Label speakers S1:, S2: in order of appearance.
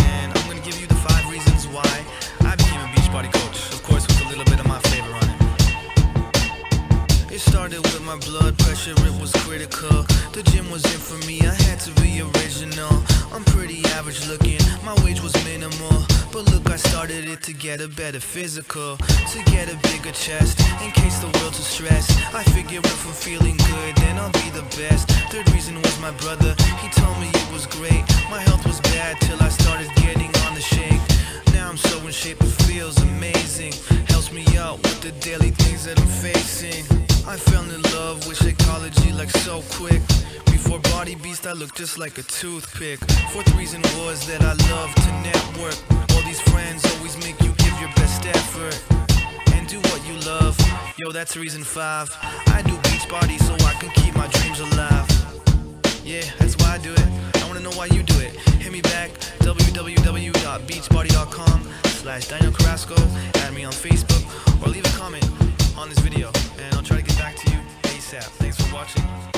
S1: and I'm gonna give you the five reasons why I became a Beachbody coach. Of course, with a little bit of my flavor on it. It started with my blood pressure, it was critical. The gym was in for me, I had to be original. I'm pretty average looking, my wage was minimal. But look, I started it to get a better physical, to get a bigger chest, in case the world's a stress. I figure if I'm feeling good, then I'll be the best. Third reason was my brother, he told me It feels amazing. Helps me out with the daily things that I'm facing. I fell in love with Shakeology like so quick. Before Body Beast, I looked just like a toothpick. Fourth reason was that I love to network. All these friends always make you give your best effort and do what you love. Yo, that's reason five. I do beach Beachbody so I can keep my dreams alive. Yeah, that's why I do it. I wanna know why you do it. Hit me back, www.beachbody.com slash Daniel Carrasco, add me on Facebook, or leave a comment on this video, and I'll try to get back to you ASAP. Thanks for watching.